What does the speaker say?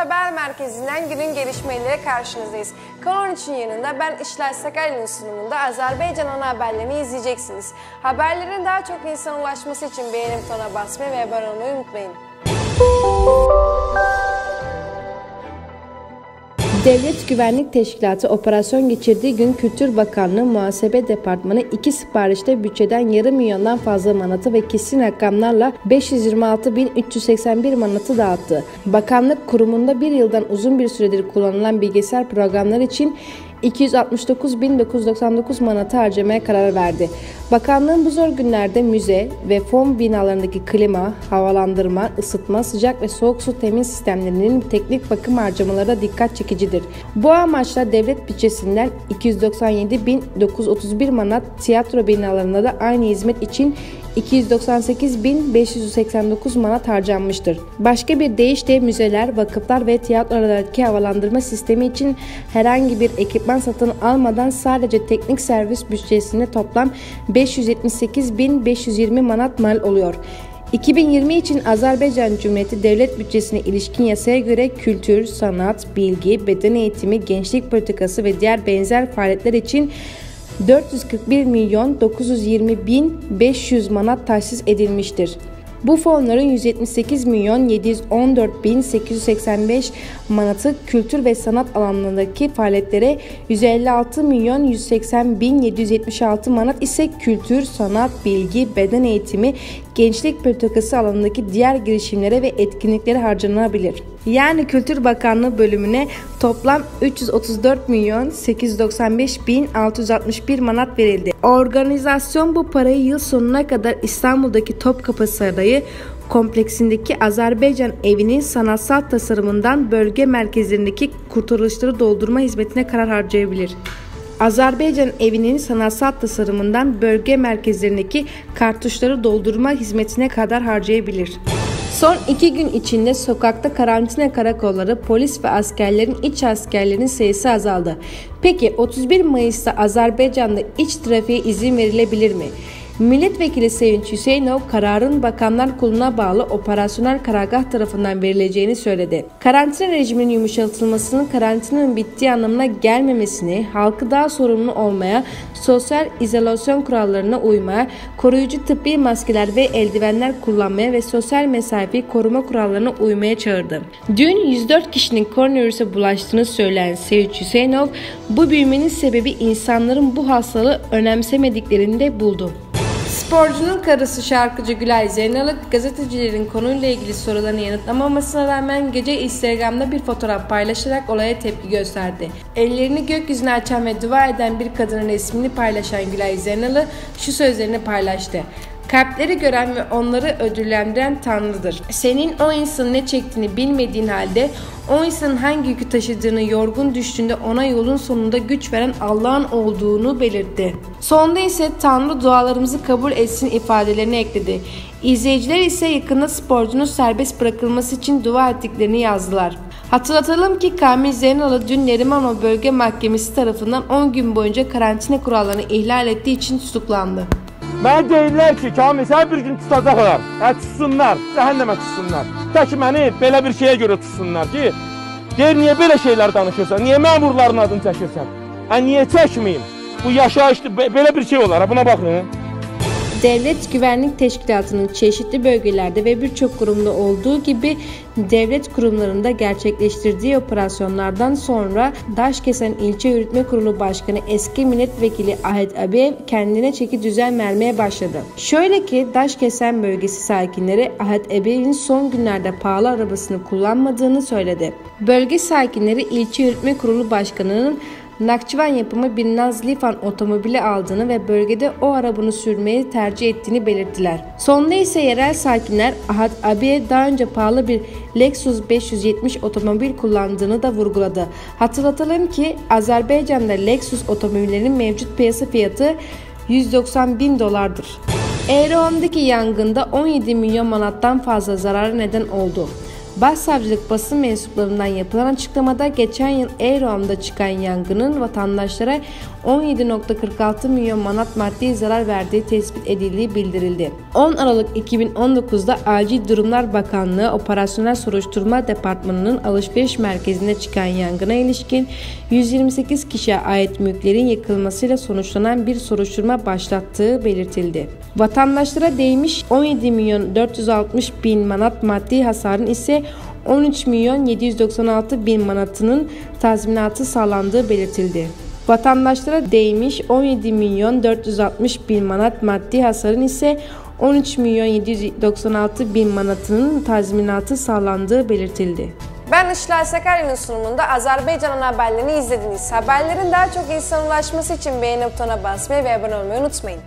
Haber Merkezi'nden günün gelişmeleriyle karşınızdayız. Kanal için yanında ben İşler Sakarya'nın sunumunda Azerbaycan ana haberlerini izleyeceksiniz. Haberlerin daha çok insana ulaşması için beğeni butonuna basmayı ve abone olmayı unutmayın. Devlet Güvenlik Teşkilatı operasyon geçirdiği gün Kültür Bakanlığı Muhasebe Departmanı iki siparişte bütçeden yarım milyondan fazla manatı ve kesin rakamlarla 526.381 manatı dağıttı. Bakanlık kurumunda bir yıldan uzun bir süredir kullanılan bilgisayar programları için 269.999 manatı harcamaya karar verdi. Bakanlığın bu zor günlerde müze ve fon binalarındaki klima, havalandırma, ısıtma, sıcak ve soğuk su temin sistemlerinin teknik bakım harcamaları da dikkat çekicidir. Bu amaçla devlet bütçesinden 297.931 manat tiyatro binalarında da aynı hizmet için 298.589 manat harcanmıştır. Başka bir deyişle müzeler, vakıflar ve tiyatrolardaki havalandırma sistemi için herhangi bir ekipman satın almadan sadece teknik servis bütçesine toplam 578.520 manat mal oluyor. 2020 için Azerbaycan Cumhuriyeti devlet bütçesine ilişkin yasaya göre kültür, sanat, bilgi, beden eğitimi, gençlik politikası ve diğer benzer faaliyetler için 441 milyon 920 bin 500 manat tahsis edilmiştir. Bu fonların 178 milyon 714 bin 885 manatı kültür ve sanat alanlarındaki faaliyetlere 156 milyon 180 bin 776 manat ise kültür, sanat, bilgi, beden eğitimi, gençlik politikası alanındaki diğer girişimlere ve etkinliklere harcanabilir. Yani Kültür Bakanlığı bölümüne toplam 334 milyon 895 bin 661 manat verildi. Organizasyon bu parayı yıl sonuna kadar İstanbul'daki Topkapı Sarayı kompleksindeki Azerbaycan evinin sanatsal tasarımından bölge merkezlerindeki kurtarılışları doldurma hizmetine karar harcayabilir. Azerbaycan evinin sanatsal tasarımından bölge merkezlerindeki kartuşları doldurma hizmetine kadar harcayabilir. Son iki gün içinde sokakta karantina karakolları, polis ve askerlerin iç askerlerin sayısı azaldı. Peki 31 Mayıs'ta Azerbaycan'da iç trafiğe izin verilebilir mi? Milletvekili Sevinç Hüseyinov kararın Bakanlar Kurulu'na bağlı operasyonel karargah tarafından verileceğini söyledi. Karantina rejiminin yumuşatılmasının karantinanın bittiği anlamına gelmemesini, halkı daha sorumlu olmaya, sosyal izolasyon kurallarına uymaya, koruyucu tıbbi maskeler ve eldivenler kullanmaya ve sosyal mesafe koruma kurallarına uymaya çağırdı. Dün 104 kişinin koronavirüse bulaştığını söyleyen Sevinç Hüseyinov, bu büyümenin sebebi insanların bu hastalığı önemsemediklerini de buldu. Sporcunun karısı şarkıcı Gülay Zeynalık gazetecilerin konuyla ilgili sorularını yanıtlamamasına rağmen gece Instagram'da bir fotoğraf paylaşarak olaya tepki gösterdi. Ellerini gökyüzüne açan ve dua eden bir kadının resmini paylaşan Gülay Zeynalı şu sözlerini paylaştı. Kalpleri gören ve onları ödüllendiren Tanrı'dır. Senin o insanın ne çektiğini bilmediğin halde o insanın hangi yükü taşıdığını yorgun düştüğünde ona yolun sonunda güç veren Allah'ın olduğunu belirtti. Sonunda ise Tanrı dualarımızı kabul etsin ifadelerini ekledi. İzleyiciler ise yakında sporcunun serbest bırakılması için dua ettiklerini yazdılar. Hatırlatalım ki Kamil Zeynal'ı dün Nerimanov Bölge Mahkemesi tarafından 10 gün boyunca karantina kurallarını ihlal ettiği için tutuklandı. Mənə deyirlər ki, Kamil, səni bir gün tutacaqlar. Hə, tutsunlar, cəhənnəmə tutsunlar. Tək məni belə bir şeyə görə tutsunlar ki, deyir, niyə belə şeylər danışırsan? Niyə məmurların adını çəkirsən? Hə, niyə çəkməyim? Bu yaşayışlı, belə bir şey olar, buna baxın. Devlet Güvenlik Teşkilatı'nın çeşitli bölgelerde ve birçok kurumda olduğu gibi devlet kurumlarında gerçekleştirdiği operasyonlardan sonra Daşkesen İlçe Yürütme Kurulu Başkanı eski milletvekili Ahmet Abiyev kendine çeki düzen vermeye başladı. Şöyle ki Daşkesen bölgesi sakinleri Ahmet Abiyev'in son günlerde pahalı arabasını kullanmadığını söyledi. Bölge sakinleri İlçe Yürütme Kurulu Başkanı'nın Nakçıvan yapımı bir Naz otomobili aldığını ve bölgede o arabanı sürmeyi tercih ettiğini belirttiler. Sonunda ise yerel sakinler Ahad Abiye daha önce pahalı bir Lexus 570 otomobil kullandığını da vurguladı. Hatırlatalım ki Azerbaycan'da Lexus otomobillerinin mevcut piyasa fiyatı 190 bin dolardır. Ereğli'deki yangında 17 milyon manattan fazla zararı neden oldu. Başsavcılık basın mensuplarından yapılan açıklamada geçen yıl Eyrom'da çıkan yangının vatandaşlara 17.46 milyon manat maddi zarar verdiği tespit edildiği bildirildi. 10 Aralık 2019'da Acil Durumlar Bakanlığı Operasyonel Soruşturma Departmanı'nın alışveriş merkezinde çıkan yangına ilişkin 128 kişiye ait mülklerin yıkılmasıyla sonuçlanan bir soruşturma başlattığı belirtildi. Vatandaşlara değmiş 17 milyon 460 bin manat maddi hasarın ise 13 milyon 796 bin manatının tazminatı sağlandığı belirtildi. Vatandaşlara değmiş 17 milyon 460 bin manat maddi hasarın ise 13 milyon 796 bin manatının tazminatı sağlandığı belirtildi. Ben Işler Sakarya'nın sunumunda Azerbaycan haberlerini izlediniz. Haberlerin daha çok insan ulaşması için beğeni butonuna basmayı ve abone olmayı unutmayın.